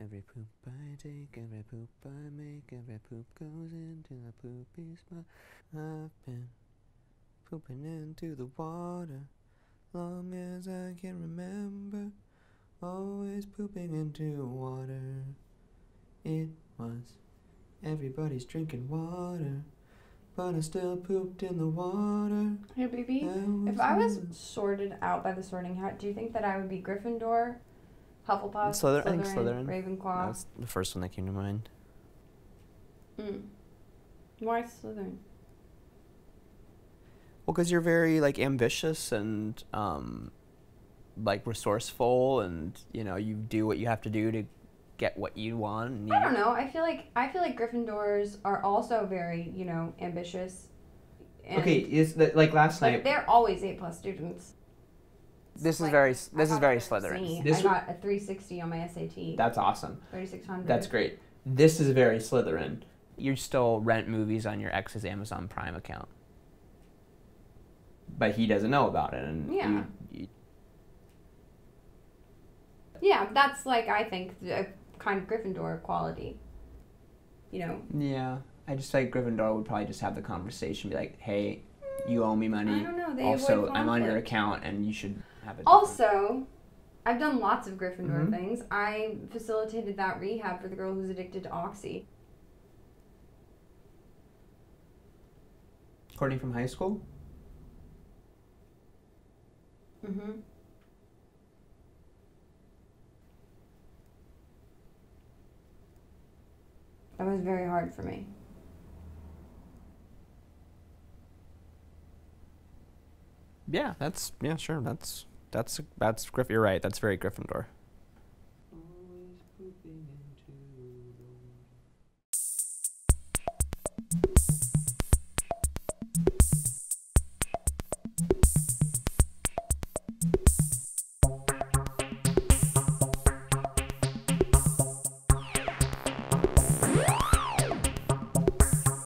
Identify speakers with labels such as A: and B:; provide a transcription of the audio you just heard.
A: Every poop I take, every poop I make, every poop goes into the poopy spot. I've been pooping into the water long as I can remember. Always pooping into water. It was everybody's drinking water, but I still pooped in the water.
B: Hey, baby. If I was sorted out by the sorting hat, do you think that I would be Gryffindor, Hufflepuff,
A: Slyther- I think Slytherin.
B: Ravenclaw?
A: That's the first one that came to mind.
B: Mm. Why Slytherin?
A: Well, because you're very like ambitious and um, like resourceful, and you know you do what you have to do to get what you want. And you,
B: I don't know. I feel like I feel like Gryffindors are also very, you know, ambitious. And
C: okay, is that like last
B: like
C: night?
B: they're always A plus students.
A: This is very this is very Slytherin.
B: C.
C: This
B: I
C: w-
B: got a 360 on my SAT.
C: That's awesome.
B: 3600.
C: That's great. This is very Slytherin.
A: You still rent movies on your ex's Amazon Prime account.
C: but he doesn't know about it, and
B: Yeah.
C: you- you-
B: Yeah, that's like I think a uh, kind of Gryffindor quality. You know,
C: yeah. I just like Gryffindor would probably just have the conversation, be like, "Hey, you owe me
B: I
C: money.
B: don't know. They
C: Also,
B: avoid
C: I'm on your account, and you should have it."
B: Also, I've done lots of Gryffindor
C: Mhm.
B: things. I facilitated that rehab for the girl who's addicted to Oxy.
C: Courtney from high school.
B: Mm-hmm. That was very hard for me.
A: Yeah, that's yeah, sure. That's that's that's Griff. You're right. That's very Gryffindor.